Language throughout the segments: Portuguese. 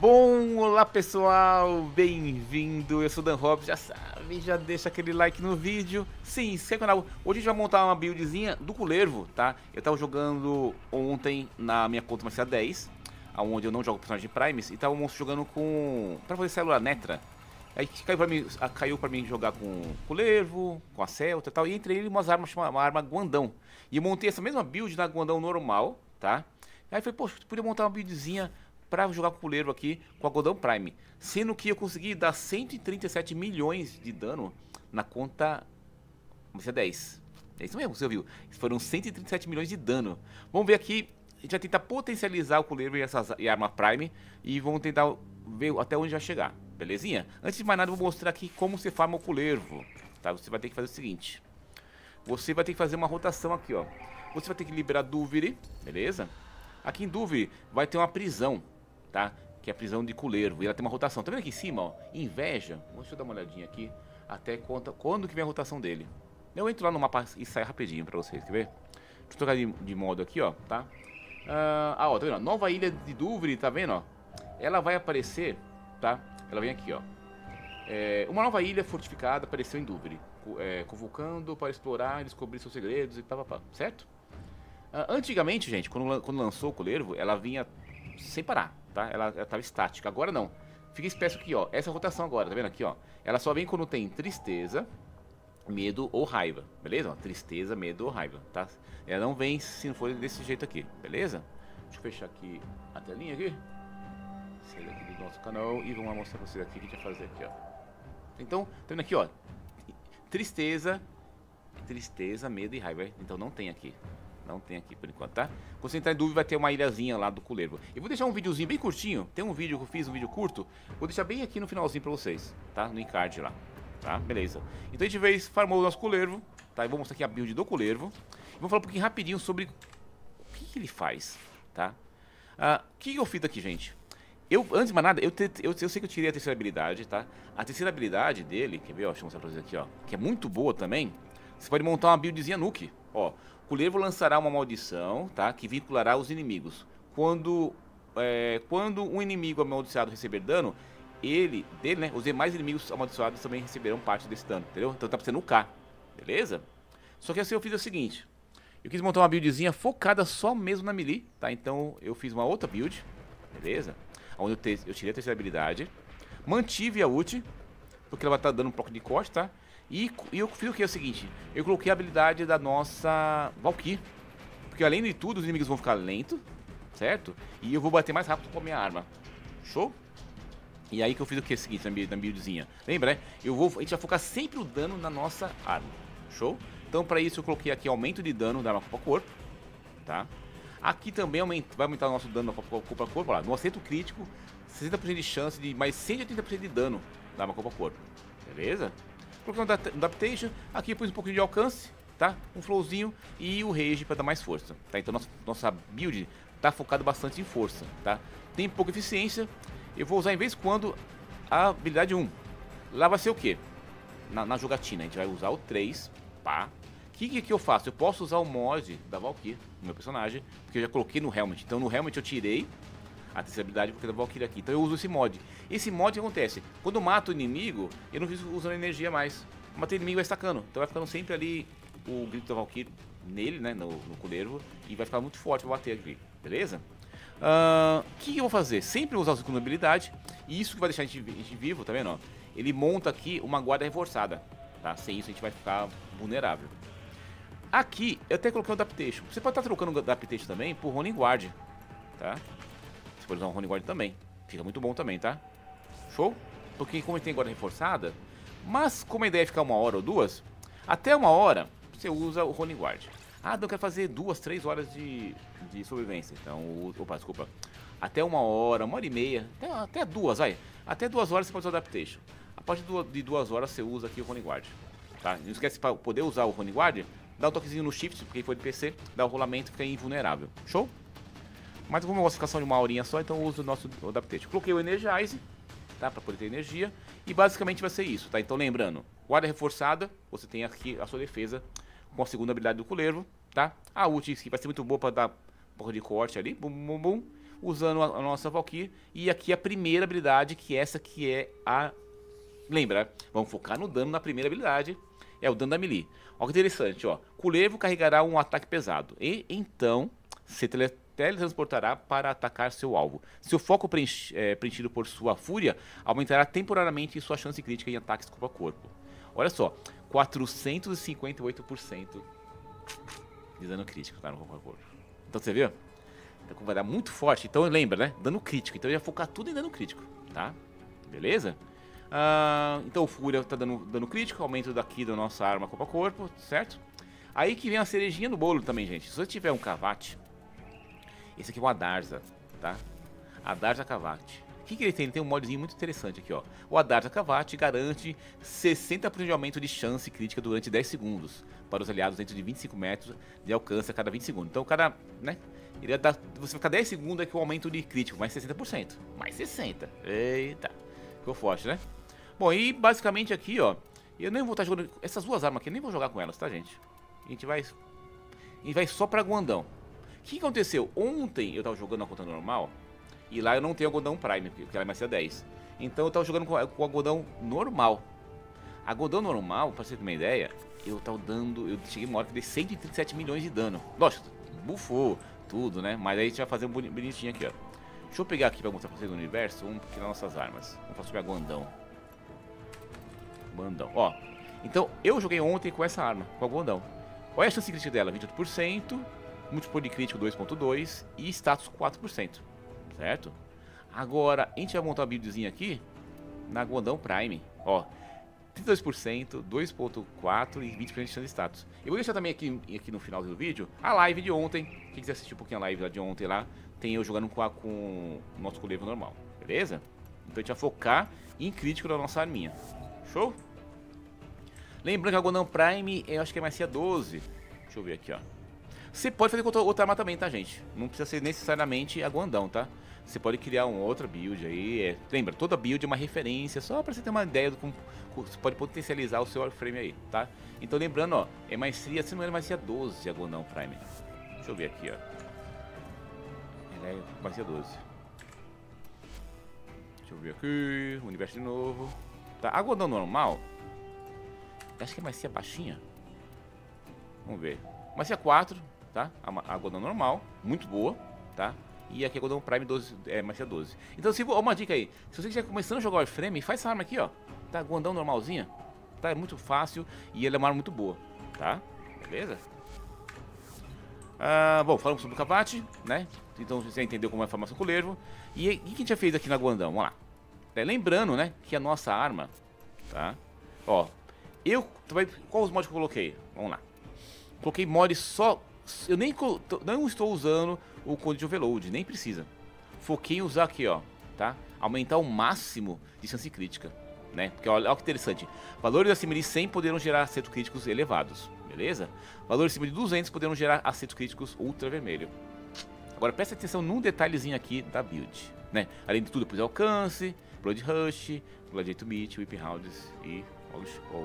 Bom, olá pessoal, bem-vindo, eu sou Dan Hobbs, já sabe, já deixa aquele like no vídeo, se inscreve no canal, hoje a gente vai montar uma buildzinha do Culervo, tá? Eu tava jogando ontem na minha conta Marcia 10, onde eu não jogo personagem Primes, e tava jogando com, pra fazer célula Netra, aí caiu pra mim, caiu pra mim jogar com o Culervo, com a Celta e tal, e entre ele umas armas, uma arma Guandão, e eu montei essa mesma build na Guandão normal, tá? Aí foi, poxa, podia montar uma buildzinha para jogar com o puleiro aqui com a Godão Prime. Sendo que eu consegui dar 137 milhões de dano na conta... Vamos ser 10. É isso mesmo, você viu? Foram 137 milhões de dano. Vamos ver aqui, a gente vai tentar potencializar o puleiro e, essas, e a arma Prime. E vamos tentar ver até onde vai chegar, belezinha? Antes de mais nada, eu vou mostrar aqui como você farma o Culervo. Tá? Você vai ter que fazer o seguinte. Você vai ter que fazer uma rotação aqui, ó. Você vai ter que liberar Duviri, beleza? Aqui em Duviri vai ter uma prisão tá? Que é a prisão de Culervo. E ela tem uma rotação. Tá vendo aqui em cima, ó? Inveja. Deixa eu dar uma olhadinha aqui. Até conta quando que vem a rotação dele. Eu entro lá no mapa e saio rapidinho pra vocês, quer ver? Deixa eu trocar de, de modo aqui, ó, tá? Uh, ah, ó, tá vendo? Nova ilha de Duvre, tá vendo, ó? Ela vai aparecer, tá? Ela vem aqui, ó. É, uma nova ilha fortificada apareceu em Duvre, é, convocando para explorar e descobrir seus segredos e pá, pá, pá certo? Uh, antigamente, gente, quando, quando lançou o Colervo, ela vinha sem parar, tá? Ela, estava estática. Agora não. Fica espesso aqui, ó. Essa rotação agora, tá vendo aqui, ó? Ela só vem quando tem tristeza, medo ou raiva, beleza? Tristeza, medo ou raiva, tá? Ela não vem se não for desse jeito aqui, beleza? Deixa eu fechar aqui a telinha aqui. Sair aqui do nosso canal e vamos mostrar pra vocês aqui o que a gente vai fazer aqui, ó. Então, tá vendo aqui, ó? Tristeza, tristeza, medo e raiva. Então não tem aqui, não tem aqui por enquanto, tá? Quando você entrar em dúvida, vai ter uma ilhazinha lá do Culervo. Eu vou deixar um videozinho bem curtinho. Tem um vídeo que eu fiz, um vídeo curto. Vou deixar bem aqui no finalzinho pra vocês, tá? No encard lá, tá? Beleza. Então a gente veio, farmou o nosso Culervo, tá? Eu vou mostrar aqui a build do Culervo. E vou falar um pouquinho rapidinho sobre o que, que ele faz, tá? Ah, o que, que eu fiz aqui, gente? Eu, antes de mais nada, eu, te, eu, eu, sei que eu tirei a terceira habilidade, tá? A terceira habilidade dele, quer ver, ó, deixa eu mostrar pra vocês aqui, ó. Que é muito boa também. Você pode montar uma buildzinha nuke, ó. Culevo lançará uma maldição, tá? Que vinculará os inimigos. Quando, é, quando um inimigo amaldiçoado receber dano, ele, dele, né? Os demais inimigos amaldiçoados também receberão parte desse dano, entendeu? Então tá sendo o K, beleza? Só que assim eu fiz o seguinte. Eu quis montar uma buildzinha focada só mesmo na melee, tá? Então eu fiz uma outra build, beleza? Onde eu, te, eu tirei a terceira habilidade. Mantive a ult, porque ela vai estar tá dando um pouco de corte, tá? E, e eu fiz o que? É o seguinte, eu coloquei a habilidade da nossa Valkyrie. Porque além de tudo, os inimigos vão ficar lentos, certo? E eu vou bater mais rápido com a minha arma. Show? E aí que eu fiz o que? É o seguinte, na buildzinha. Lembra, né? Eu vou, a gente vai focar sempre o dano na nossa arma. Show? Então para isso eu coloquei aqui aumento de dano da arma corpo a corpo. Tá? Aqui também aumenta, vai aumentar o nosso dano corpo a corpo. Lá, no acerto crítico, 60% de chance de mais 180% de dano da arma corpo a corpo. Beleza? Coloquei um Adaptation, aqui pus um pouquinho de alcance, tá? Um flowzinho e o Rage para dar mais força, tá? Então nossa, nossa build tá focado bastante em força, tá? Tem pouca eficiência, eu vou usar em vez quando a habilidade 1. Lá vai ser o que? Na, na, jogatina, a gente vai usar o 3, pá. O que, que, que eu faço? Eu posso usar o mod da Valkyrie no meu personagem, porque eu já coloquei no Helmet. Então no Helmet eu tirei a terceira habilidade porque da Valkyrie aqui. Então eu uso esse mod. Esse mod que acontece? Quando eu mato o inimigo, eu não fico usando energia mais. Matei o inimigo vai estacando. Então vai ficando sempre ali o grito da Valkyrie nele, né? No, no Culervo. E vai ficar muito forte pra bater aqui. Beleza? O uh, que, eu vou fazer? Sempre usar a segunda habilidade. E isso que vai deixar a gente, a gente vivo, tá vendo? Ó? Ele monta aqui uma guarda reforçada. Tá? Sem isso a gente vai ficar vulnerável. Aqui, eu até coloquei o Adaptation. Você pode estar trocando o Adaptation também por Ronin Guard. Tá? Pode usar um Rune Guard também. Fica muito bom também, tá? Show? Porque como tem guarda reforçada, mas como a ideia é ficar uma hora ou duas, até uma hora você usa o Rune Guard. Ah, não quer fazer duas, três horas de, de sobrevivência. Então, opa, desculpa. Até uma hora, uma hora e meia, até, até duas, vai. Até duas horas você pode usar o Adaptation. A partir de duas horas você usa aqui o Rune Guard. Tá? Não esquece para poder usar o Rune Guard, dá um toquezinho no Shift, porque foi de PC, dá o rolamento e fica invulnerável. Show? Mas como é uma classificação de uma horinha só, então eu uso o nosso Adaptation. Coloquei o Energize, tá? Pra poder ter energia. E basicamente vai ser isso, tá? Então lembrando, guarda reforçada, você tem aqui a sua defesa com a segunda habilidade do Culervo, tá? A ult vai ser muito boa pra dar pouco de corte ali, bum, bum, bum. usando a, a nossa Valkyrie. E aqui a primeira habilidade, que é essa que é a... Lembra, vamos focar no dano na primeira habilidade, é o dano da melee. Olha que interessante, ó. Kulevo carregará um ataque pesado. E então, se tele teletransportará para atacar seu alvo. Seu foco é, preenchido por sua fúria aumentará temporariamente sua chance crítica em ataques corpo a corpo. Olha só, 458% de dano crítico tá, no corpo a corpo. Então você viu? Então vai dar muito forte. Então lembra, né? Dano crítico. Então eu ia focar tudo em dano crítico, tá? Beleza? Ah, então o Fúria tá dando dano crítico, aumento daqui da nossa arma corpo a corpo, certo? Aí que vem a cerejinha no bolo também, gente. Se você tiver um cavate, esse aqui é o Adarza, tá? Adarza Cavate. O que, que ele tem? Ele tem um modzinho muito interessante aqui, ó. O Adarza Cavate garante 60% de aumento de chance crítica durante 10 segundos para os aliados dentro de 25 metros de alcance a cada 20 segundos. Então, cada, né? Ele dá, você fica 10 segundos aqui o aumento de crítico, mais 60%. Mais 60%. Eita. Ficou forte, né? Bom, e basicamente aqui, ó. Eu nem vou estar jogando. Essas duas armas aqui, nem vou jogar com elas, tá, gente? A gente vai. A gente vai só pra Guandão. O que aconteceu? Ontem eu tava jogando na conta normal. E lá eu não tenho algodão Prime, porque ela é mais 10. Então eu tava jogando com, com algodão normal. Algodão normal, pra você ter uma ideia, eu tava dando. Eu cheguei uma hora que dei 137 milhões de dano. Lógico, bufou tudo, né? Mas aí a gente vai fazer um bonitinho aqui, ó. Deixa eu pegar aqui pra mostrar pra vocês no universo. Vamos tirar nossas armas. Vamos fazer sobre a Guandão. Guandão, ó. Então, eu joguei ontem com essa arma, com a Guandão. Olha a chance crítica dela, 28%, múltiplo de crítico 2.2 e status 4%, certo? Agora, a gente vai montar uma buildzinha aqui na Guandão Prime, ó. 32%, 2.4 e 20% de chance de status. Eu vou deixar também aqui, aqui no final do vídeo a live de ontem. Quem quiser assistir um pouquinho a live lá de ontem lá, tem eu jogando com, a, com o nosso colevo normal, beleza? Então a gente vai focar em crítico da nossa arminha. Show? Lembrando que a Gondam Prime, eu acho que é mais 12. Deixa eu ver aqui, ó. Você pode fazer com outra arma também, tá, gente? Não precisa ser necessariamente a Guandão, tá? Você pode criar uma outra build aí. É... Lembra, toda build é uma referência, só pra você ter uma ideia do como você pode potencializar o seu Warframe aí, tá? Então lembrando, ó, é mais assim não é mais 12 a Guandão Prime. Deixa eu ver aqui, ó. Ela é mais 12. Deixa eu ver aqui, universo de novo. Tá, a Guandão normal, acho que é mais baixinha. Vamos ver. Macia 4, tá? A, a Godão normal, muito boa, tá? E aqui a Godão Prime 12, é, Macia 12. Então, se, uma dica aí. Se você estiver começando a jogar Warframe, faz essa arma aqui, ó. Tá? Gondão normalzinha. Tá? É muito fácil e ela é uma arma muito boa, tá? Beleza? Ah, bom, falamos sobre o Cavate, né? Então você entendeu como é a formação com o Lervo. E o que a gente já fez aqui na Guandão? Vamos lá. É, lembrando, né, que a nossa arma, tá? Ó, eu, qual os mods que eu coloquei? Vamos lá. Coloquei mods só, eu nem não estou usando o de overload, nem precisa. Foquei em usar aqui, ó, tá? Aumentar o máximo de chance crítica, né? Porque olha, olha que interessante. Valores acima de 100 poderão gerar acertos críticos elevados, beleza? Valores acima de 200 poderão gerar acertos críticos ultra vermelho. Agora presta atenção num detalhezinho aqui da build, né? Além de tudo, depois alcance, Blood Rush, Gladiator Meat, Whip Rounds e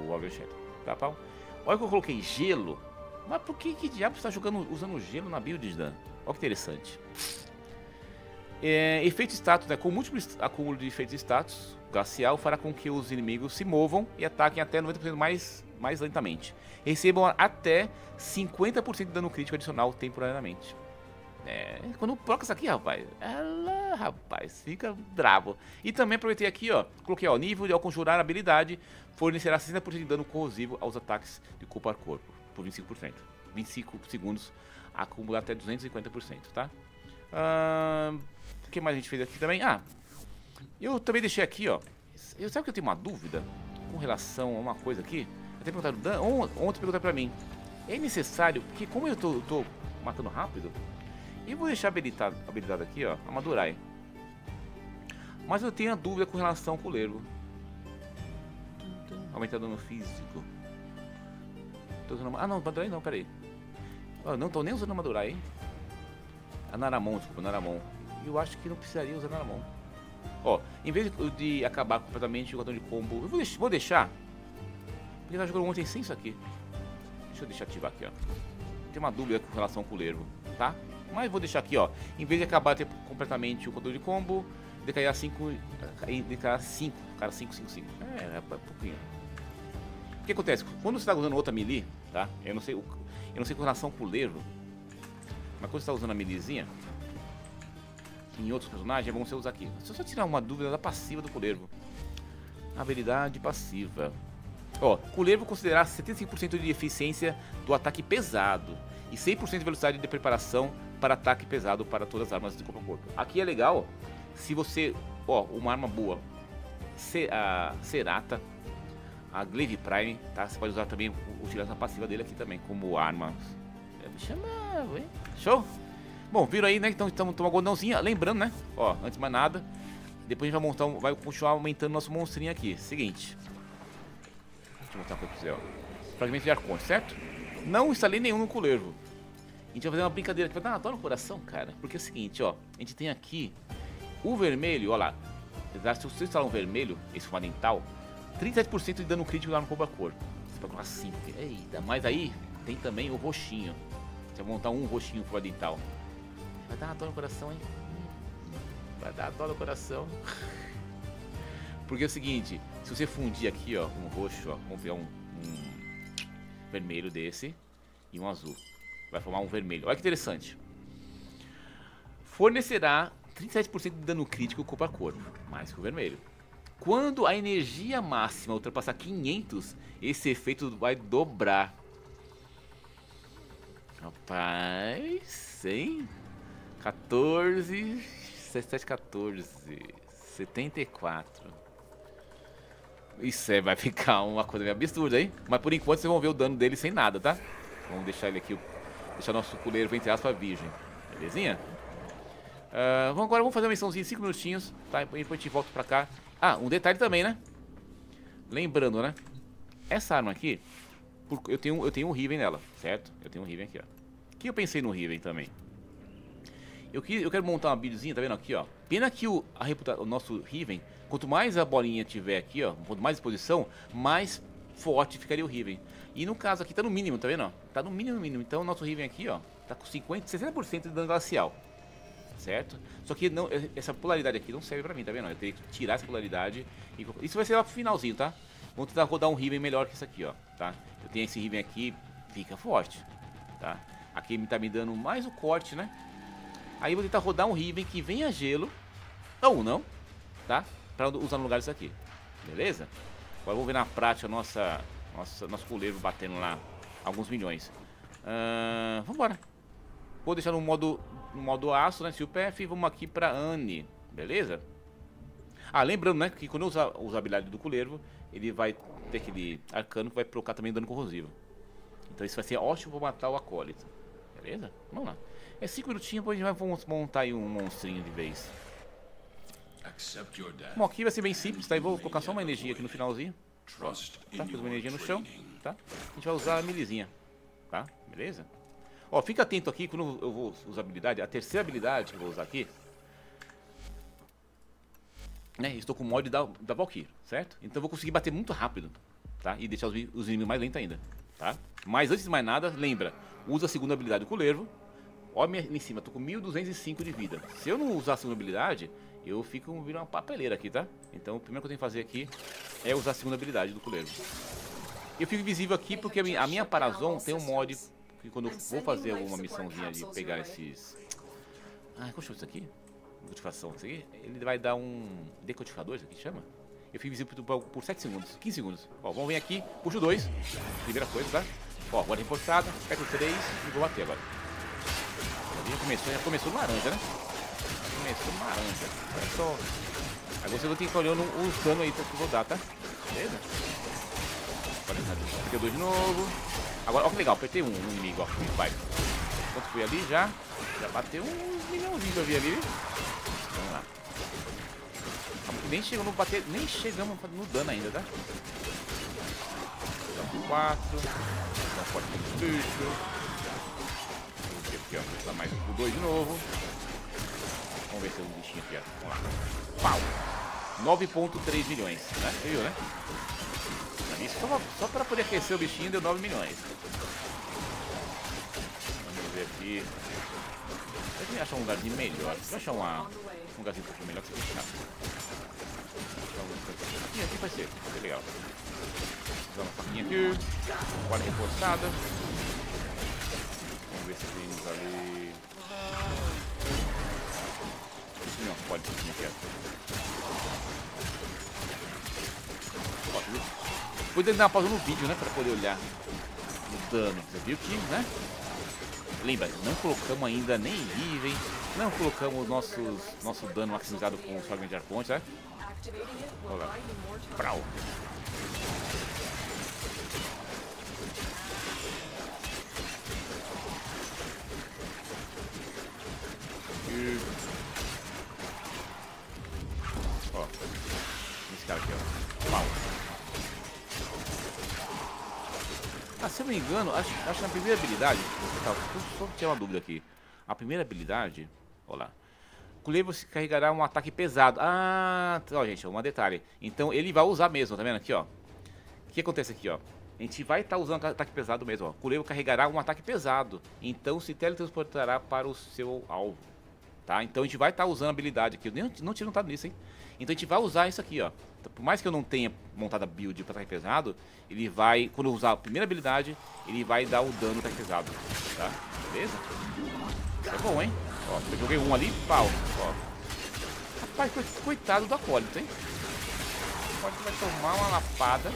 Warrior Shadow. Tá, pau? Olha que eu coloquei gelo. Mas por que, que diabo está jogando, usando gelo na build de dano? Olha que interessante. É, efeito status, né? Com múltiplos acúmulo de efeitos status, glacial fará com que os inimigos se movam e ataquem até 90% mais, mais lentamente. Recebam até 50% de dano crítico adicional temporariamente. É, quando troca isso aqui, rapaz, ela, rapaz, fica bravo. E também aproveitei aqui, ó, coloquei, ó, nível de ao conjurar habilidade fornecerá 60% de dano corrosivo aos ataques de corpo a corpo, por 25%. 25 segundos, acumular até 250%, tá? Uh, o que mais a gente fez aqui também? Ah, eu também deixei aqui, ó, eu, sabe que eu tenho uma dúvida com relação a uma coisa aqui? Até perguntaram, ontem perguntaram pra mim, é necessário, porque como eu tô, tô matando rápido, e vou deixar habilitado, habilitado aqui, ó, a Madurai. Mas eu tenho a dúvida com relação ao coleiro. Aumentar dano físico. Tô usando... Ah, não, Madurai não, peraí. Não tô nem usando Madurai. A Naramon, desculpa, Naramon. Eu acho que não precisaria usar Naramon. Ó, em vez de, de acabar completamente o cartão de combo, eu vou, deixar. Porque tá jogando ontem sem isso aqui. Deixa eu deixar ativar aqui, ó. Tem uma dúvida com relação ao coleiro, tá? Mas vou deixar aqui, ó. Em vez de acabar ter completamente o controle de combo, decair 5. Decair 5. Cara, 5, 5, 5. É, é, é pouquinho. O que acontece? Quando você está usando outra melee, tá? Eu não sei, eu não sei com relação com o Lervo, mas quando você está usando a meleezinha, em outros personagens, é bom você usar aqui. Deixa eu só tirar uma dúvida da passiva do Culervo. Habilidade passiva. Ó, Culervo considerar 75% de eficiência do ataque pesado e 100% de velocidade de preparação para ataque pesado para todas as armas de corpo a corpo. Aqui é legal se você, ó, uma arma boa, a Cerata, a Glaive Prime, tá? Você pode usar também, utilizar a passiva dele aqui também como arma. É, me chama, hein? Show? Bom, viram aí, né? Então estamos uma godãozinha. Lembrando, né? Ó, antes de mais nada, depois a gente vai montar, um, vai continuar aumentando nosso monstrinho aqui. Seguinte. Deixa eu mostrar uma coisa pra você, ó. Fragmento de arconte, certo? Não instalei nenhum no Culervo. A gente vai fazer uma brincadeira que vai dar uma dor no coração, cara. Porque é o seguinte, ó. A gente tem aqui o vermelho, ó lá. Se você instalar um vermelho, esse fundamental, 37% de dano crítico lá no corpo a corpo. Você pode colocar 5. Eita, mas aí tem também o roxinho. Você vai montar um roxinho fundamental. Vai dar uma dor no coração, hein? Vai dar uma dor no coração. Porque é o seguinte, se você fundir aqui, ó, um roxo, ó, vamos pegar um, um vermelho desse e um azul. Vai formar um vermelho. Olha que interessante. Fornecerá 37% de dano crítico corpo a corpo, mais que o vermelho. Quando a energia máxima ultrapassar 500, esse efeito vai dobrar. Rapaz, hein? 14, 17, 14, 74. Isso é, vai ficar uma coisa meio absurda, hein? Mas por enquanto vocês vão ver o dano dele sem nada, tá? Vamos deixar ele aqui, deixar nosso culeiro, entre aspas, virgem. Belezinha? Uh, vamos agora vamos fazer uma missãozinha de 5 minutinhos, tá? E depois a gente volta pra cá. Ah, um detalhe também, né? Lembrando, né? Essa arma aqui, eu tenho, eu tenho um Riven nela, certo? Eu tenho um Riven aqui, ó. Que eu pensei no Riven também? Eu, eu quero montar uma buildzinha, tá vendo aqui, ó. Pena que o, o nosso Riven, quanto mais a bolinha tiver aqui, ó, quanto mais exposição, mais forte ficaria o Riven. E no caso aqui tá no mínimo, tá vendo? Tá no mínimo, mínimo. Então o nosso Riven aqui, ó, tá com 50, 60% de dano glacial certo? Só que não, essa polaridade aqui não serve pra mim, tá vendo? Eu teria que tirar essa polaridade. E, isso vai ser lá pro finalzinho, tá? Vamos tentar rodar um Riven melhor que isso aqui, ó, tá? Eu tenho esse Riven aqui, fica forte, tá? Aqui tá me dando mais o corte, né? Aí vou tentar rodar um Riven que venha gelo, ou não, tá? Pra usar no lugar disso aqui, beleza? Agora vamos ver na prática nossa, nossa, nosso coleiro batendo lá alguns milhões. Uh, vambora. Vou deixar no modo no modo aço, né? Se o PF, vamos aqui para Anne, beleza? Ah, lembrando, né, que quando eu usar, usar a habilidade do Culervo, ele vai ter aquele arcano que vai provocar também dano corrosivo. Então isso vai ser ótimo para matar o acólito. Beleza? Vamos lá. É 5 minutinhos, depois a gente vai montar aí um monstrinho de vez. Bom, aqui vai ser bem simples, tá? Eu vou colocar só uma energia aqui no finalzinho. tá? Fiz uma energia no chão, tá? A gente vai usar a milizinha, tá? Beleza? Ó, fica atento aqui quando eu vou usar habilidade. A terceira habilidade que eu vou usar aqui. Né, estou com o mod da, da Valkyrie, certo? Então eu vou conseguir bater muito rápido, tá? E deixar os, os inimigos mais lentos ainda, tá? Mas antes de mais nada, lembra, usa a segunda habilidade com o Lervo. Olha ali em cima, tô com 1205 de vida. Se eu não usar a segunda habilidade, eu fico viro uma papeleira aqui, tá? Então o primeiro que eu tenho que fazer aqui é usar a segunda habilidade do Culeiro. Eu fico invisível aqui porque a minha, a minha Parazon tem um mod que quando eu vou fazer alguma missãozinha de pegar esses... Ah, como chama isso aqui? Decodificação, isso aqui? Ele vai dar um decodificador, isso aqui chama? Eu fico visível por, por 7 segundos, 15 segundos. Ó, vamos vir aqui, puxo 2, primeira coisa, tá? Ó, agora reforçada, aperto 3 e vou bater agora. Já começou, já começou no laranja, né? Começou no laranja. Olha só. Agora você vai ter que olhando os danos aí que eu vou dar, tá? Beleza? Aqui dois de novo. Agora, olha que legal, apertei um, um inimigo, ó, um vai. Enquanto fui ali já, já bateu uns milhãozinhos eu vi ali. Vamos lá. Nem chegamos no bater, nem chegamos no dano ainda, tá? Então, quatro. Dá forte no bicho. Aqui, ó, dá mais o dois de novo. Vamos ver se é um bichinho aqui, ó. Vamos lá. Pau! 9.3 milhões, né? Você viu, né? Isso só, só para poder aquecer o bichinho deu 9 milhões. Vamos ver aqui. aqui. Deixa eu achar um lugarzinho melhor. Deixa eu achar uma, um lugarzinho um pouquinho melhor que você deixar. Aqui, aqui vai ser. Vai ser legal. Usar uma faquinha aqui. Guarda reforçada. Vamos ver se temos ali. Não, pode ser aqui. Depois ele dar uma pausa no vídeo, né? Pra poder olhar o dano. Você viu que, né? Lembra, não colocamos ainda nem Riven, não colocamos nossos, nosso dano maximizado com o Fragment de Arconte, né? Olha lá. Prau. Ó. Esse cara aqui, ó. Ah, se eu não me engano, acho, acho que na primeira habilidade. Tá, só tirar uma dúvida aqui. A primeira habilidade. Olha lá. Culevo se carregará um ataque pesado. Ah, ó, gente, um detalhe. Então ele vai usar mesmo, tá vendo aqui, ó? O que acontece aqui, ó? A gente vai estar tá usando ataque pesado mesmo, ó. Carregará um ataque pesado. Então se teletransportará para o seu alvo. Tá? Então a gente vai estar tá usando a habilidade aqui. Eu nem, não tinha notado nisso, hein? Então a gente vai usar isso aqui, ó. Então, por mais que eu não tenha montado a build para ataque pesado, ele vai, quando eu usar a primeira habilidade, ele vai dar o dano ataque pesado. Tá? Beleza? É bom, hein? Ó, eu joguei um ali, pau. Ó. Rapaz, coitado do acólito, hein? O acólito vai tomar uma lapada.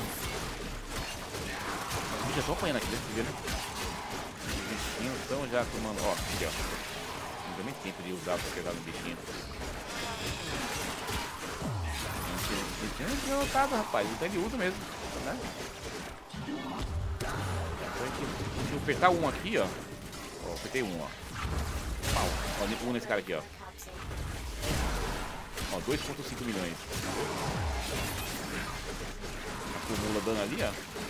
Já estão apanhando aqui, deve ver, né? Os bichinhos estão já tomando. Ó, aqui, ó. Deu nem tempo de usar pra pegar no bichinho. Bichinho tinha notado, rapaz. Então ele usa mesmo, né? Então deixa eu apertar um aqui, ó. Ó, apertei um, ó. Pau. Ó, um nesse cara aqui, ó. Ó, 2.5 milhões. Acumula dano ali, ó.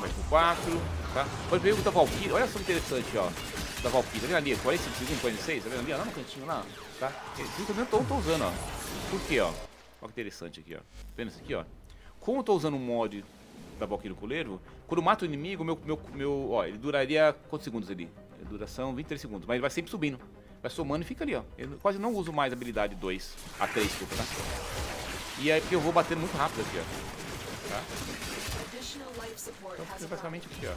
Mais 4, tá? Pode ver o da Valkyrie. Olha só que interessante, ó. Da Valkyrie. Tá vendo ali? 45 segundos, 46. Tá vendo ali? Ó, lá no cantinho, lá. Tá? Esse eu tô, tô usando, ó. Por quê, ó? Olha que interessante aqui, ó. Tá vendo isso aqui, ó? Como eu tô usando um mod da Valkyrie do Coleiro, quando mata o inimigo, meu, meu, meu, ó, ele duraria quantos segundos ali? Duração 23 segundos, mas ele vai sempre subindo. Vai somando e fica ali, ó. Eu quase não uso mais a habilidade 2, a 3, desculpa, tá? E aí porque eu vou batendo muito rápido aqui, ó. Tá? Então basicamente aqui, ó.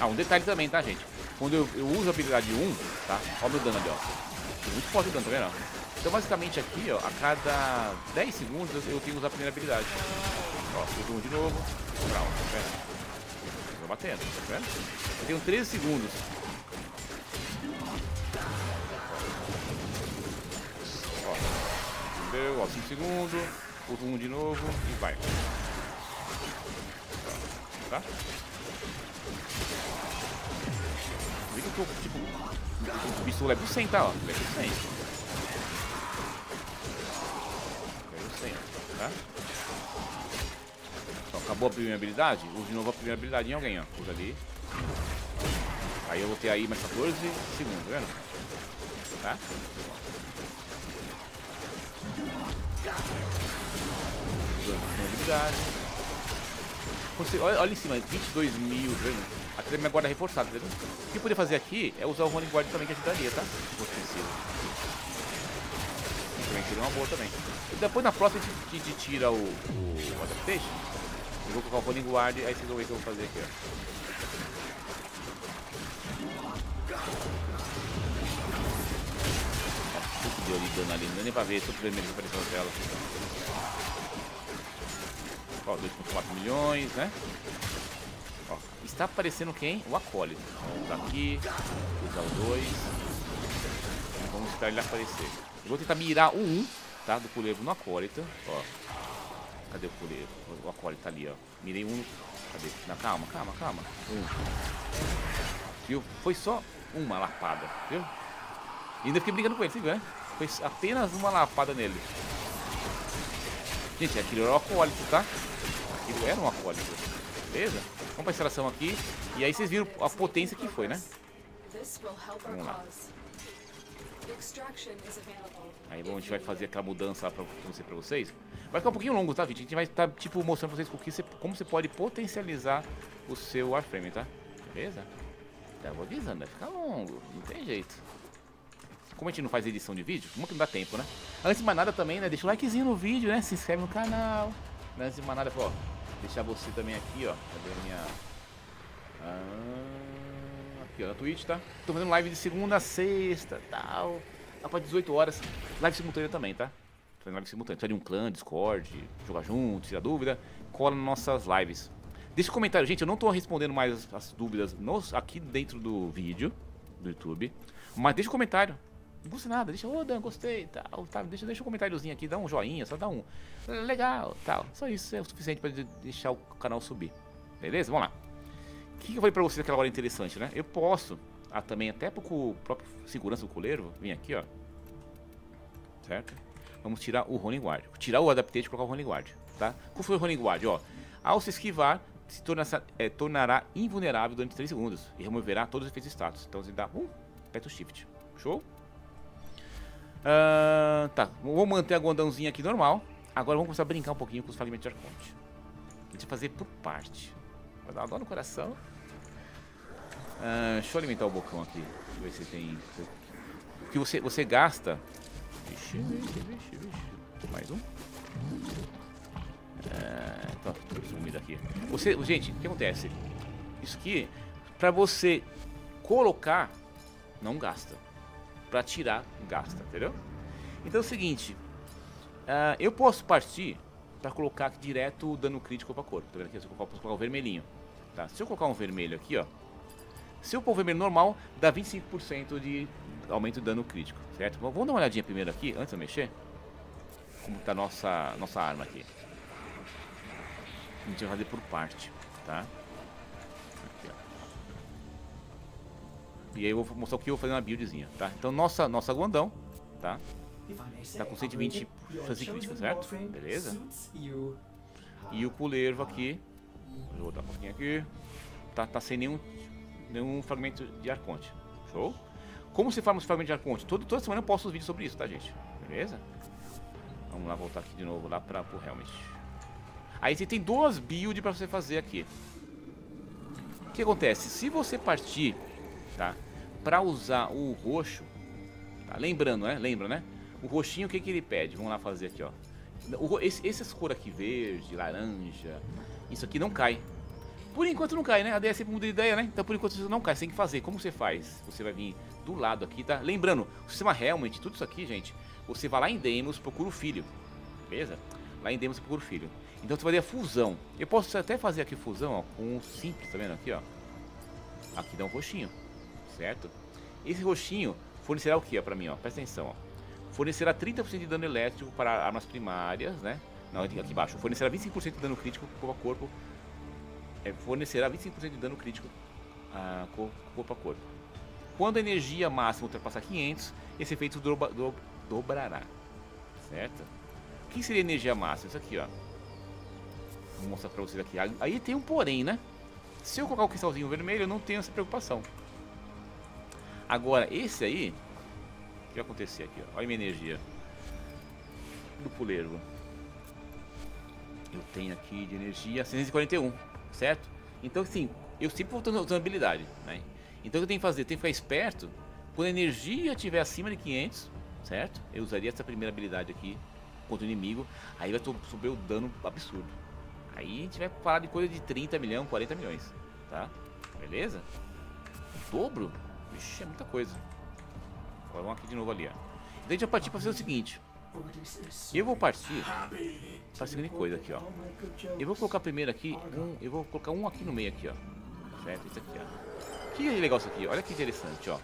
Ah, um detalhe também, tá, gente? Quando eu, eu uso a habilidade 1, tá? Olha o meu dano ali, ó. Muito forte o dano, tá vendo? Então basicamente aqui, ó, a cada 10 segundos eu tenho que usar a primeira habilidade. Ó, uso um de novo. Pronto, tá vendo? Tô batendo, tá vendo? Eu tenho 13 segundos. Ó, entendeu? Ó, 5 segundos. Uso um de novo e vai. Tá? Vê que eu tô, tipo, o bicho level 100, tá? Ó, level 100. tá? Então, acabou a primeira habilidade? Usa de novo a primeira habilidade em alguém, ó. Usa ali. Aí eu vou ter aí mais 14 segundos, tá vendo? Tá? Usando a habilidade. Olha, olha em cima, 22 mil, tá vendo? Aqui é minha guarda reforçada, tá? O que poderia fazer aqui é usar o Running Guard também, que ajudaria, tá? Preciso. Também seria uma boa também. Depois na próxima a gente, tira o, o Adaptation. Eu vou colocar o Rolling Guard, aí vocês vão ver o que eu vou fazer aqui, ó. Que deu ali dano ali, não deu nem pra ver, só o vermelho que apareceu na tela. Ó, 2.4 milhões, né? Ó, está aparecendo quem? O acólito. Vamos usar aqui, usar o 2. Vamos esperar ele aparecer. Eu vou tentar mirar o 1 tá? Do Culevo no acólita, ó. Cadê o Culevo? O acólito tá ali, ó. Mirei um. Cadê? Não, calma, calma, calma. Um. Viu? Foi só uma lapada, viu? E ainda fiquei brigando com ele, viu, né? Foi apenas uma lapada nele. Gente, era um acólito, tá? Era um acólito. Beleza? Vamos pra instalação aqui. E aí vocês viram a potência que foi, né? Vamos lá. Aí bom, a gente vai fazer aquela mudança lá pra você pra vocês. Vai ficar um pouquinho longo, tá, gente? A gente vai estar, tá, tipo, mostrando pra vocês como você, como você pode potencializar o seu Warframe, tá? Beleza? Já vou avisando, vai ficar longo, não tem jeito. Como a gente não faz edição de vídeo, como que não dá tempo, né? Antes de mais nada também, né? Deixa o likezinho no vídeo, né? Se inscreve no canal. Antes de mais nada, ó, deixar você também aqui, ó. Cadê a minha... Ah, aqui, ó, na Twitch, tá? Tô fazendo live de segunda a sexta, tal. Lá pra 18 horas. Live simultânea também, tá? Fazendo live simultânea. Precisa de um clã, Discord, jogar junto, tirar dúvida. Cola nas nossas lives. Deixa um comentário, gente. Eu não tô respondendo mais as dúvidas nos, aqui dentro do vídeo do YouTube. Mas deixa um comentário. Não custa nada, deixa, ô oh, Dan, gostei, tal, tá, deixa, deixa um comentáriozinho aqui, dá um joinha, só dá um legal, tal. Só isso é o suficiente para deixar o canal subir. Beleza? Vamos lá. O que, que eu falei pra vocês naquela hora interessante, né? Eu posso, ah, também até pro próprio segurança do coleiro, vir aqui, ó. Certo? Vamos tirar o Running Guard. Tirar o Adaptate e colocar o Running Guard, tá? Qual foi o Running Guard, ó? Ao se esquivar, se torna, é, tornará invulnerável durante 3 segundos e removerá todos os efeitos status. Então você dá um, aperta o Shift. Show? Uh, tá, vou manter a gondãozinha aqui normal. Agora vamos começar a brincar um pouquinho com os fragmentos de arconte. A gente vai fazer por parte. Vai dar uma dor no coração. Uh, deixa eu alimentar o bocão aqui. Deixa eu ver se tem... O que você, você gasta... Vixe, vixe, vixe, vixe. Mais um. Uh, tá, sumido aqui. Você, gente, o que acontece? Isso aqui, pra você colocar, não gasta para tirar gasta, entendeu? Então é o seguinte, uh, eu posso partir para colocar direto o dano crítico para corpo, tá vendo aqui? Eu posso colocar o vermelhinho, tá? Se eu colocar um vermelho aqui, ó, se eu pôr vermelho normal, dá 25% de aumento de dano crítico, certo? Vamos dar uma olhadinha primeiro aqui, antes de eu mexer, como tá nossa nossa arma aqui. A gente vai fazer por parte, tá? E aí eu vou mostrar o que eu vou fazer na buildzinha, tá? Então nossa, nossa Guandão, tá? Tá com 120 chance crítica, certo? Beleza? E o Culervo aqui, vou botar um pouquinho aqui, tá, tá sem nenhum, nenhum fragmento de Arconte. Show? Como se forma os fragmentos de Arconte? Todo, toda semana eu posto os vídeos sobre isso, tá gente? Beleza? Vamos lá voltar aqui de novo lá para o Helmet. Aí você tem duas builds para você fazer aqui. O que acontece? Se você partir tá? Para usar o roxo, tá? lembrando, né? Lembra, né? O roxinho, o que, que ele pede? Vamos lá fazer aqui, ó. O, esse, essas cores aqui, verde, laranja, isso aqui não cai. Por enquanto não cai, né? A DS sempre muda de ideia, né? Então por enquanto isso não cai, você tem que fazer. Como você faz? Você vai vir do lado aqui, tá? Lembrando, o sistema Helmet, tudo isso aqui, gente, você vai lá em Demos, procura o filho, beleza? Lá em Demos procura o filho. Então você vai ter a fusão. Eu posso até fazer aqui fusão, ó, com um simples, tá vendo aqui, ó? Aqui dá um roxinho certo? Esse roxinho fornecerá o que para mim, ó? Presta atenção, ó. Fornecerá 30% de dano elétrico para armas primárias, né? Não, aqui embaixo. Fornecerá 25% de dano crítico corpo a corpo. É, fornecerá 25% de dano crítico a, corpo a corpo. Quando a energia máxima ultrapassar 500, esse efeito do, dobrará. Certo? O que seria energia máxima? Isso aqui, ó. Vou mostrar pra vocês aqui. Aí tem um porém, né? Se eu colocar o cristalzinho vermelho, eu não tenho essa preocupação. Agora, esse aí, o que vai acontecer aqui? Ó? Olha a minha energia do puleiro. Eu tenho aqui de energia 641, certo? Então, assim, eu sempre vou usando habilidade, né? Então, o que eu tenho que fazer? Eu tenho que ficar esperto. Quando a energia estiver acima de 500, certo? Eu usaria essa primeira habilidade aqui contra o inimigo. Aí vai subir o dano absurdo. Aí a gente vai falar de coisa de 30 milhões, 40 milhões, tá? Beleza? O dobro? Vixe, é muita coisa. Agora vamos aqui de novo ali, ó. Então a gente vai partir para fazer o seguinte. Eu vou partir para a seguinte coisa aqui, ó. Eu vou colocar primeiro aqui um, eu vou colocar um aqui no meio aqui, ó. Certo? Isso aqui, ó. Que legal isso aqui, olha que interessante, ó.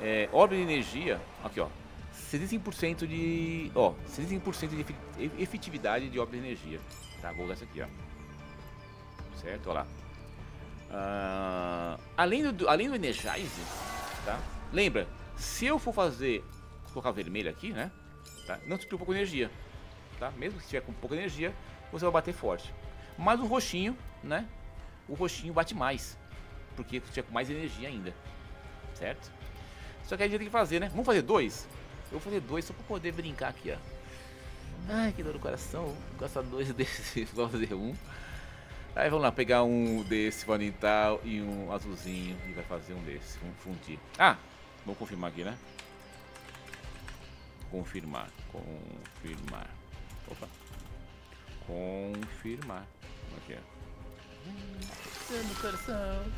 É, obra de energia, aqui, ó. 65% de, ó, 65% de efetividade de obra de energia. Tá, vou usar isso aqui, ó. Certo, olha lá. Uh, além, do, além do Energize, tá? Lembra, se eu for fazer, colocar vermelho aqui, né? Tá? Não se preocupe com energia, tá? Mesmo que estiver com pouca energia, você vai bater forte. Mas o roxinho, né? O roxinho bate mais, porque estiver com mais energia ainda, certo? Só que a gente tem que fazer, né? Vamos fazer dois? Eu vou fazer dois só pra poder brincar aqui, ó. Ai, que dor no coração. Gastar dois desses, vou fazer um. Aí vamos lá, pegar um desse valental e um azulzinho e vai fazer um desse. Vamos fundir. Ah, vamos confirmar aqui, né? Confirmar, confirmar. Opa. Confirmar. Aqui, ó. Coração.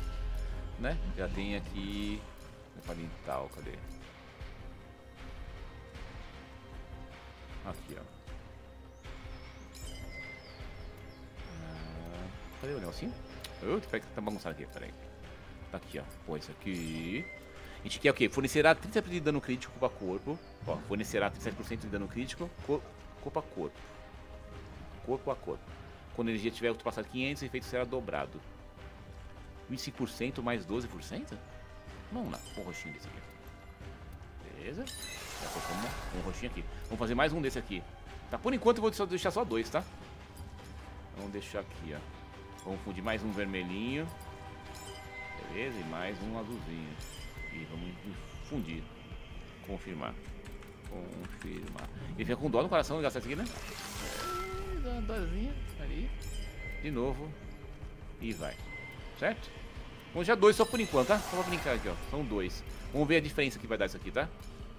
Né? Já tem aqui o valental, cadê? Aqui, ó. Cadê o negocinho? Uh, peraí que tá bagunçado aqui, peraí. Tá aqui, ó. Pô, isso aqui. A gente quer o quê? Fornecerá 30% de dano crítico corpo a corpo. Ó, fornecerá 37% de dano crítico cor corpo a corpo. Corpo a corpo. Quando a energia tiver ultrapassado 500, o efeito será dobrado. 25% mais 12%? Vamos lá, um roxinho desse aqui. Beleza. Já colocamos um roxinho aqui. Vamos fazer mais um desse aqui. Tá, por enquanto eu vou deixar só dois, tá? Vamos deixar aqui, ó. Vamos fundir mais um vermelhinho. Beleza, e mais um azulzinho. E vamos fundir. Confirmar. Confirmar. Ele fica com dó no coração de gastar isso aqui, né? É, dá uma dózinha ali. De novo. E vai. Certo? Vamos já dois só por enquanto, tá? Só pra brincar aqui, ó. São dois. Vamos ver a diferença que vai dar isso aqui, tá?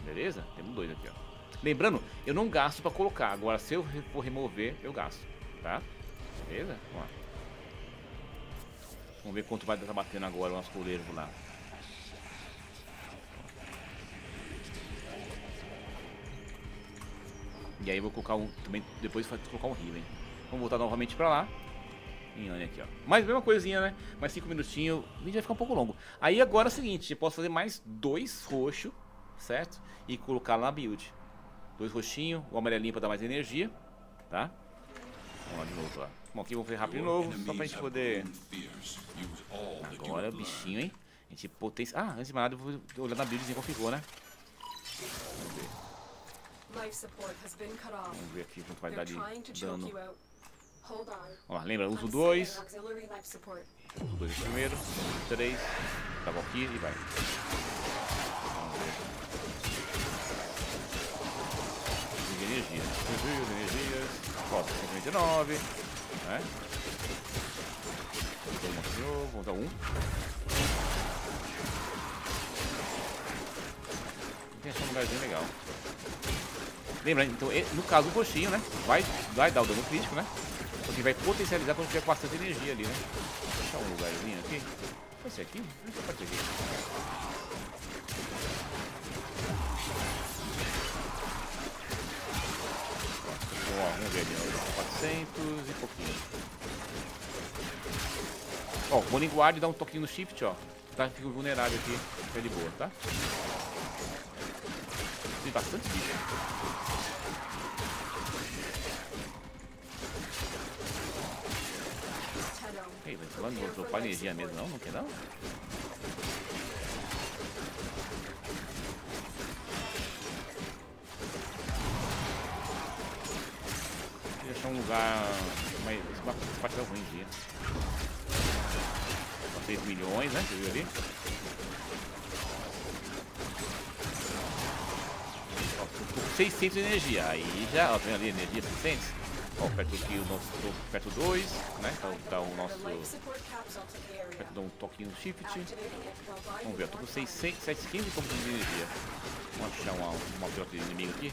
Beleza? Temos dois aqui, ó. Lembrando, eu não gasto pra colocar. Agora, se eu for remover, eu gasto, tá? Beleza? Vamos lá. Vamos ver quanto vai estar batendo agora o nosso coleiro lá. E aí vou colocar um. Também depois colocar um hein? Vamos voltar novamente pra lá. E olha aqui, ó. Mais mesma coisinha, né? Mais 5 minutinhos. O vídeo vai ficar um pouco longo. Aí agora é o seguinte, eu posso fazer mais dois roxos, certo? E colocar lá na build. Dois roxinhos, o amarelinho pra dar mais energia, tá? Vamos lá de novo lá. Bom, aqui vamos ver rápido de novo, só pra gente poder... Agora é o bichinho, hein? A gente potencia... Ah, antes de mais nada, eu vou olhar na buildzinha como ficou, né? Vamos ver. Vamos ver aqui quanto vai dar de dano. Ó, lembra, uso dois. Uso dois primeiro, três. Tava aqui e vai. Vamos ver. energia. Energia, energias. Ó, 129 né? Vamos dar um. Tem um lugarzinho legal. Lembra, então, no caso o roxinho, né? Vai, vai dar o dano crítico, né? Porque vai potencializar quando tiver bastante energia ali, né? Vou um lugarzinho aqui. Ser aqui? Essa parte aqui. Ó, e pouquinho. Ó, o Morning Guard dá um toquinho no shift, ó. Tá, fica vulnerável aqui, fica de boa, tá? Tem bastante bicho. Ei, mas falando, vou dropar energia mesmo, não? Não quer não? Um. Mas esse parte é ruim dia. 6 milhões, né? Você viu ali? Ó, com 600 de energia. Aí já, ó, tem ali energia 600. Ó, perto aqui o nosso. Perto 2, né? Então tá o nosso. Perto dá um toquinho no shift. Vamos ver, eu tô com 600, 715 e pouco de energia. Vamos achar uma, uma de inimigo aqui.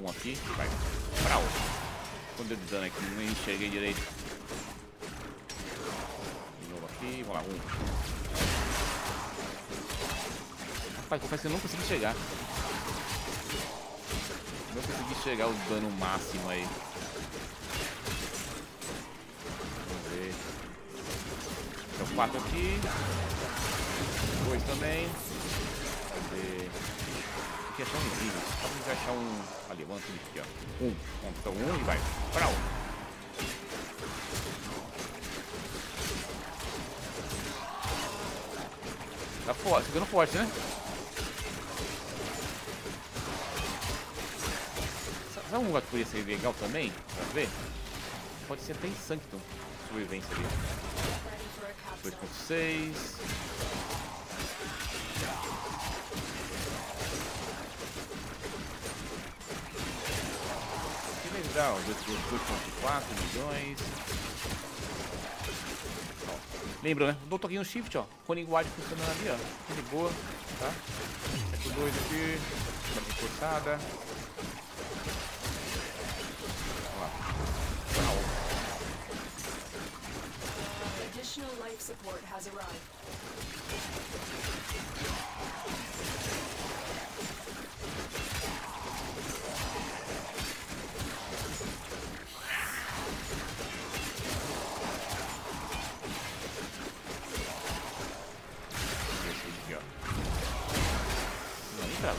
Um aqui, vai. Brau. Quando eu dano aqui, não enxerguei direito. De novo aqui, vamos lá, um. Rapaz, confesso que eu não consegui chegar. Não consegui chegar o dano máximo aí. Vamos ver. Então, quatro aqui. Dois também. Aqui achar um inimigo. Só gente achar um. Ali, vamos aqui, ó. Um. Então um e vai. Pra um. Tá forte, ficando forte, né? Sabe um lugar que poderia ser legal também? Pra ver? Pode ser até em Sanctum. Sobrevivência ali. 2.6 ó, 2.4 milhões. Ó, lembra, né? Dou um toquinho no shift, ó. Cone guard funcionando ali, ó. De boa, tá? É dois aqui. Uma reforçada. Additional life support has.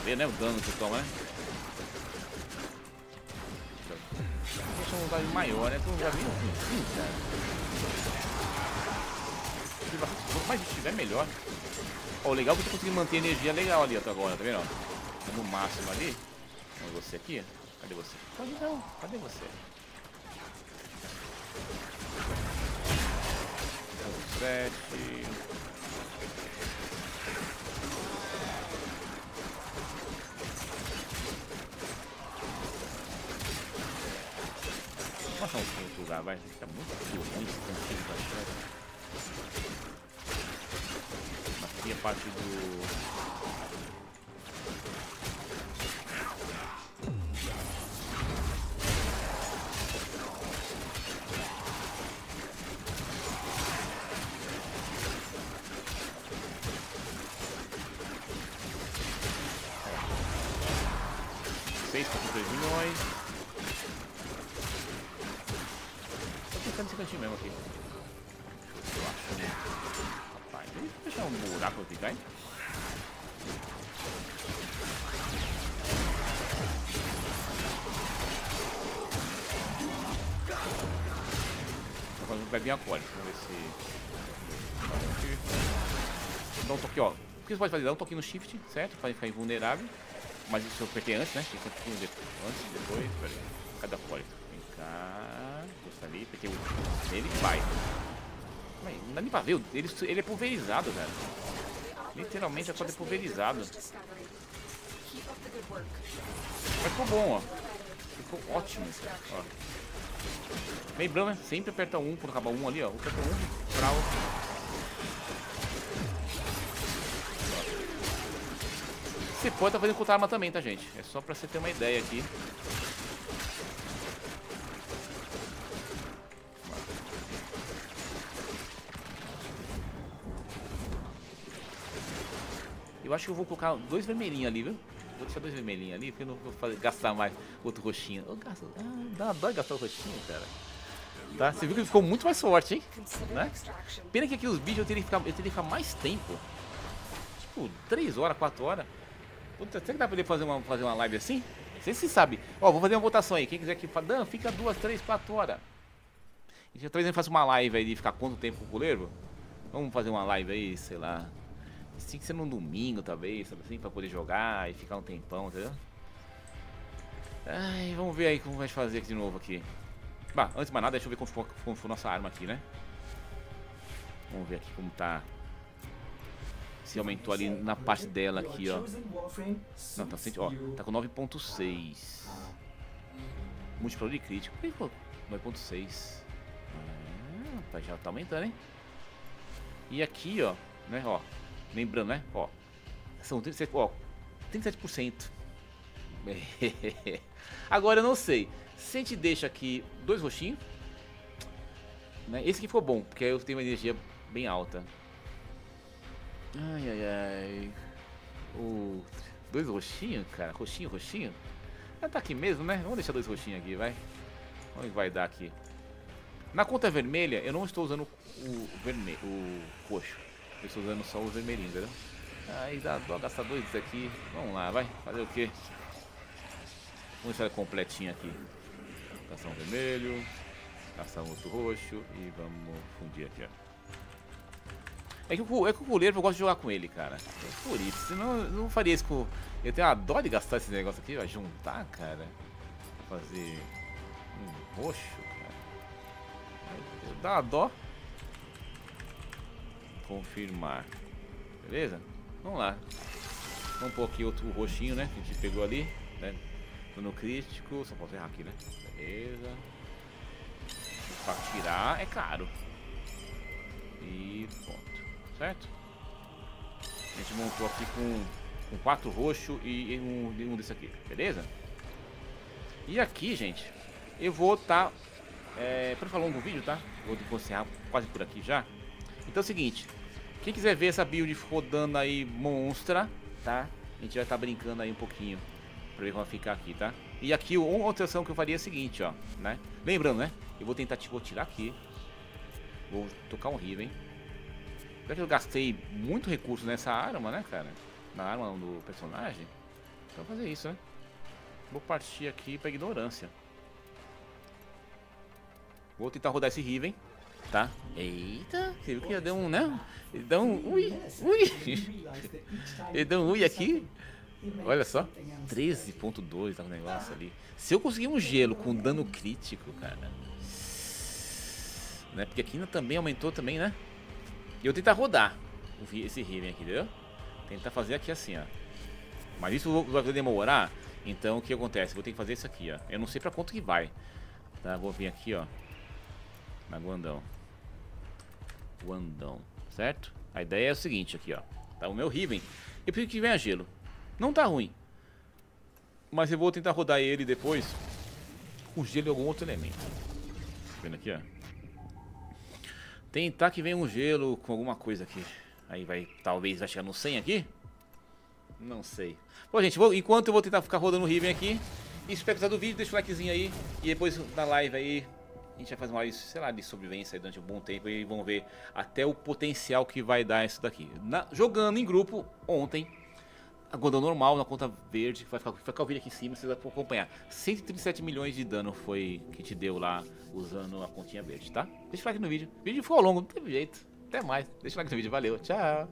Ver, né, o dano que toma, né? Deixa uma vontade maior, né? Tu já cara quanto mais estiver, melhor. Ó, legal é que eu tô conseguindo manter energia legal ali até agora, tá vendo? No máximo ali. Vamos você aqui. Cadê você? Pode não. Cadê você? Sete. Lugar, vai. Fica muito ruim esse cantinho pra aqui a parte do... Agora vai vir a core. Vamos ver se. Dá um toque, ó. O que você pode fazer? Dá um toque no shift, certo? Para ficar invulnerável. Mas isso eu apertei antes, né? Antes, depois. Pera aí. Cadê a? Vem cá. Custa ali, apertei o. Ele vai. Não dá nem pra ver, ele, ele é pulverizado, velho. Literalmente é só de pulverizado. Mas ficou bom, ó. Ficou ótimo, ó. Lembrando, né? Sempre aperta um quando acaba um ali, ó. Aperta um pra o... Você pode estar fazendo com outra arma também, tá, gente? É só pra você ter uma ideia aqui. Eu acho que eu vou colocar dois vermelhinhos ali, viu? Vou deixar dois vermelhinhos ali, porque eu não vou fazer, gastar mais outro roxinho. Eu gasto, ah, dá dó gastar o roxinho, cara. Tá? Você viu que ele ficou muito mais forte, hein? Né? Pena que aqui os bichos eu teria que ficar, eu teria que ficar mais tempo. Tipo, 3 horas, 4 horas. Puta, será que dá pra poder fazer uma, fazer uma live assim? Você se sabe. Ó, vou fazer uma votação aí. Quem quiser que Dan, fica 2, 3, 4 horas. E talvez a gente faça uma live aí de ficar quanto tempo com o goleiro? Vamos fazer uma live aí, sei lá. Tinha que ser num domingo, talvez, sabe assim, pra poder jogar e ficar um tempão, entendeu? Ai, vamos ver aí como vai fazer aqui de novo aqui. Bah, antes de mais nada, deixa eu ver como ficou, como nossa arma aqui, né? Vamos ver aqui como tá. Se aumentou ali na parte dela aqui, ó. Não, tá, ó, tá com 9.6. Múltiplo de crítico. 9.6. Ah, já tá aumentando, hein? E aqui, ó, né, ó. Lembrando, né? Ó, são 37%. Ó, 37%. Agora eu não sei. Se a gente deixa aqui dois roxinhos. Né? Esse aqui ficou bom, porque eu tenho uma energia bem alta. Ai, ai, ai. O... Dois roxinhos, cara. Roxinho, roxinho. Já tá aqui mesmo, né? Vamos deixar dois roxinhos aqui, vai. Vamos vai dar aqui. Na conta vermelha, eu não estou usando o vermelho, o roxo. Eu estou usando só os vermelhinhos, entendeu? Aí dá dó gastar dois aqui. Vamos lá, vai. Fazer o quê? Vamos deixar ela completinha aqui. Gastar um vermelho. Gastar um outro roxo. E vamos fundir aqui, ó. É que, o, é que o goleiro eu gosto de jogar com ele, cara. É por isso. Senão eu não faria isso com. Eu tenho a dó de gastar esse negócio aqui, ó. Juntar, cara. Fazer um roxo, cara. Dá uma dó confirmar. Beleza? Vamos lá. Vamos pôr aqui outro roxinho, né? Que a gente pegou ali. Né? Dano crítico, só posso errar aqui, né? Beleza. Pra tirar é caro. E ponto. Certo? A gente montou aqui com, com quatro roxo e um, um desse aqui, beleza? E aqui, gente, eu vou estar... Tá, é, para falar longo vídeo, tá? Vou encerrar quase por aqui já. Então é o seguinte, quem quiser ver essa build rodando aí monstra, tá? A gente vai estar tá brincando aí um pouquinho pra ver como vai ficar aqui, tá? E aqui uma alteração que eu faria é a seguinte, ó, né? Lembrando, né? Eu vou tentar vou tirar aqui. Vou tocar um Riven. Já que eu gastei muito recurso nessa arma, né, cara? Na arma do personagem. Então vou fazer isso, né? Vou partir aqui pra ignorância. Vou tentar rodar esse Riven, tá? Eita, viu que já deu um, né? Ele deu um ui, ui. Ele deu um ui aqui. Olha só, 13.2 tá o negócio ali. Se eu conseguir um gelo com dano crítico, cara. Né? Porque aqui também aumentou também, né? E eu tentar rodar esse Riven aqui, entendeu? Tentar fazer aqui assim, ó. Mas isso vai demorar. Então o que acontece? Vou ter que fazer isso aqui, ó. Eu não sei pra quanto que vai. Tá? Vou vir aqui, ó. Na Guandão. Guandão. Certo? A ideia é o seguinte aqui, ó. Tá o meu Riven. Eu preciso que venha gelo. Não tá ruim. Mas eu vou tentar rodar ele depois com gelo e algum outro elemento. Tá vendo aqui, ó. Tentar que venha um gelo com alguma coisa aqui. Aí vai, talvez vai chegar no 100 aqui. Não sei. Bom, gente, vou, enquanto eu vou tentar ficar rodando o Riven aqui. Espero que do vídeo, deixa o likezinho aí. E depois na live aí, a gente vai fazer uma live, sei lá, de sobrevivência durante um bom tempo. E vamos ver até o potencial que vai dar isso daqui. Na, jogando em grupo ontem, a Gondor normal na conta verde, vai ficar, vai ficar o vídeo aqui em cima, vocês vão acompanhar. 137 milhões de dano foi que te deu lá usando a continha verde, tá? Deixa o like no vídeo. O vídeo ficou longo, não teve jeito. Até mais. Deixa o like no vídeo, valeu, tchau.